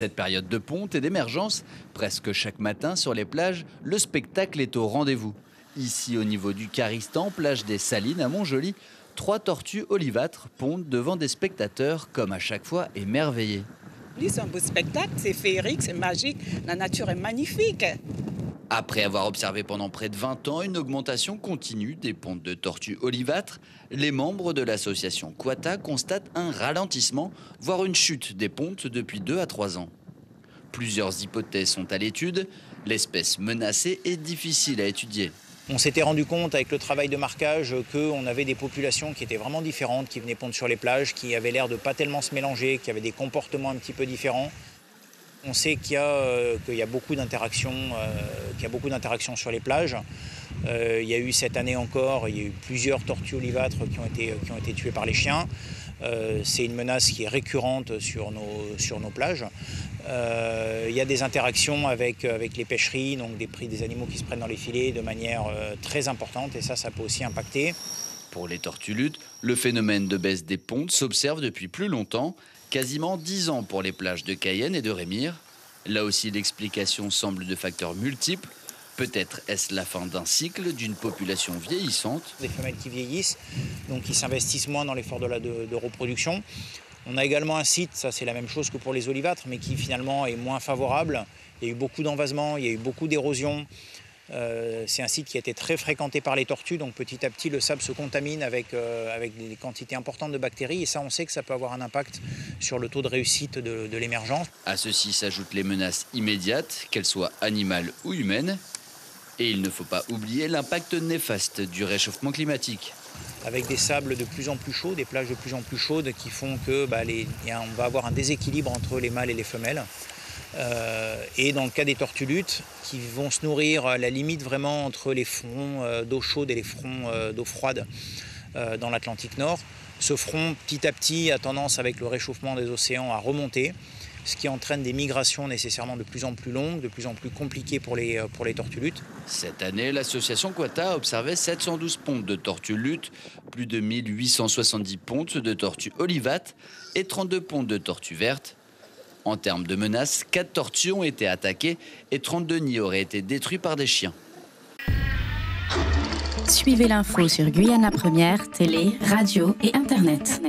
Cette période de ponte et d'émergence, presque chaque matin sur les plages, le spectacle est au rendez-vous. Ici, au niveau du Caristan, plage des Salines à Montjoli, trois tortues olivâtres pondent devant des spectateurs, comme à chaque fois émerveillés. C'est un beau spectacle, c'est féerique, c'est magique, la nature est magnifique. Après avoir observé pendant près de 20 ans une augmentation continue des pontes de tortues olivâtres, les membres de l'association Quata constatent un ralentissement, voire une chute des pontes depuis 2 à 3 ans. Plusieurs hypothèses sont à l'étude. L'espèce menacée est difficile à étudier. On s'était rendu compte avec le travail de marquage qu'on avait des populations qui étaient vraiment différentes, qui venaient pondre sur les plages, qui avaient l'air de pas tellement se mélanger, qui avaient des comportements un petit peu différents. On sait qu'il y, a beaucoup d'interactions sur les plages. Euh, il y a eu cette année encore, il y a eu plusieurs tortues olivâtres qui ont été, tuées par les chiens. Euh, c'est une menace qui est récurrente sur nos, plages. Euh, il y a des interactions avec, avec les pêcheries, donc des prix des animaux qui se prennent dans les filets de manière très importante et ça, ça peut aussi impacter. Pour les tortues luttes, le phénomène de baisse des pontes s'observe depuis plus longtemps Quasiment 10 ans pour les plages de Cayenne et de Rémire. Là aussi, l'explication semble de facteurs multiples. Peut-être est-ce la fin d'un cycle d'une population vieillissante. Des femelles qui vieillissent, donc qui s'investissent moins dans l'effort de, reproduction. On a également un site, ça c'est la même chose que pour les olivâtres, mais qui finalement est moins favorable. Il y a eu beaucoup d'envasement, il y a eu beaucoup d'érosion. Euh, c'est un site qui a été très fréquenté par les tortues, donc petit à petit le sable se contamine avec, euh, avec des quantités importantes de bactéries et ça on sait que ça peut avoir un impact sur le taux de réussite de, de l'émergence. À ceci s'ajoutent les menaces immédiates, qu'elles soient animales ou humaines. Et il ne faut pas oublier l'impact néfaste du réchauffement climatique avec des sables de plus en plus chauds, des plages de plus en plus chaudes qui font que bah, on va avoir un déséquilibre entre les mâles et les femelles. Euh, et dans le cas des tortulutes, qui vont se nourrir à la limite vraiment entre les fronts euh, d'eau chaude et les fronts euh, d'eau froide dans l'Atlantique Nord, ce front petit à petit a tendance avec le réchauffement des océans à remonter, ce qui entraîne des migrations nécessairement de plus en plus longues, de plus en plus compliquées pour les, pour les tortulutes. Cette année, l'association Quata a observé 712 pontes de tortulutes, plus de 1870 pontes de tortues olivates et 32 pontes de tortues vertes. En termes de menaces, 4 tortues ont été attaquées et 32 nids auraient été détruits par des chiens. Suivez l'info sur Guyana Première, télé, radio et Internet.